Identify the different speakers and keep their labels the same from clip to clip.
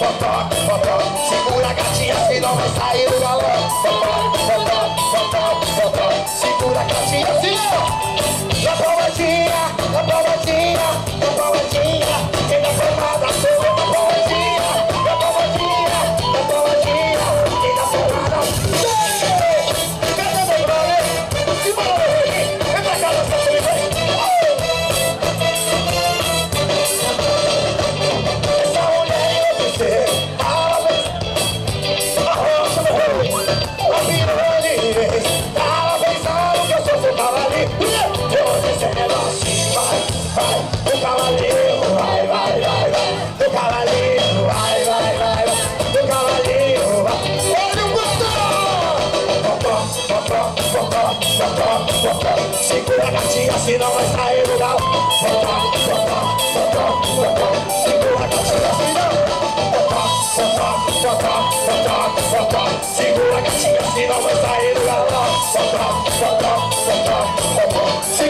Speaker 1: fatal. Segura a gatinha, senão vai sair do galo Segura a gatinha, senão Segura a gatinha, senão vai sair do galo Segura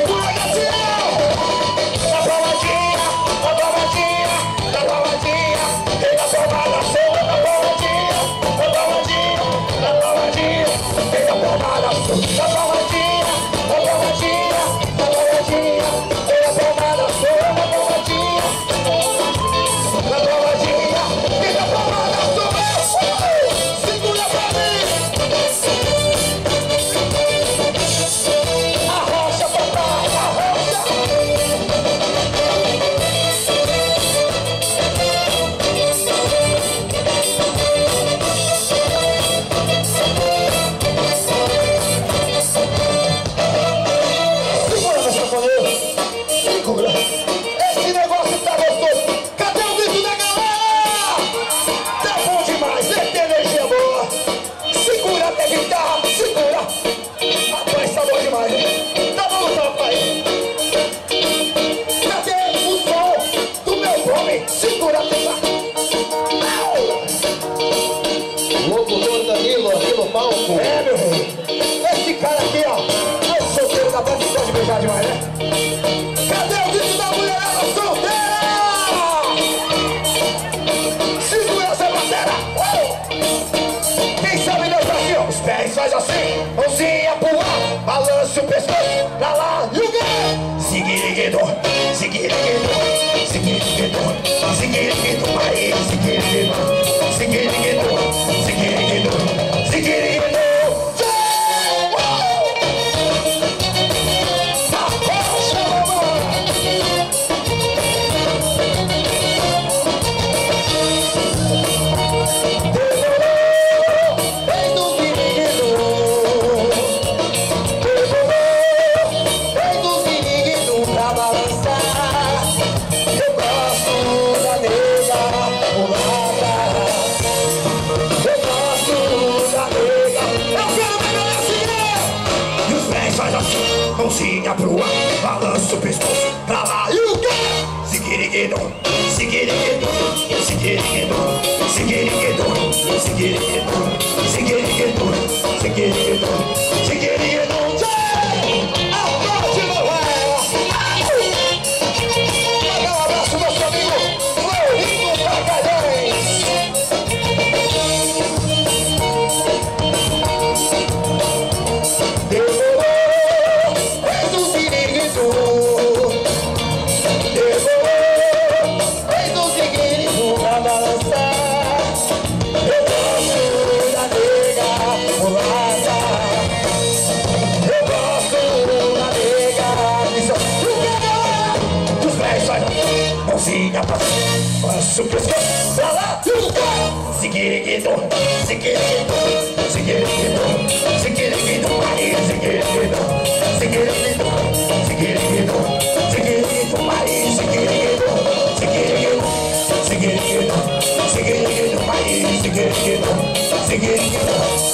Speaker 1: Balança o pescoço pra lá e o quê? Seguiriguedo, seguiriguedo, seguiriguedo, seguiriguedo, aí, seguiriguedo, Sigirigeddon, Sigirigeddon, it, Sigirigeddon, Sigirigeddon, isso aí, mãozinha pra frente, balança o pescoço, pra lá. E pro cá. Zigueguidô, zigueguidô, zigueguidô, zigueguidô, Maria, zigueguidô, zigueguidô, zigueguidô, zigueguidô, Maria, zigueguidô, zigueguidô, zigueguidô, zigueguidô, Maria, zigueguidô, zigueguidô.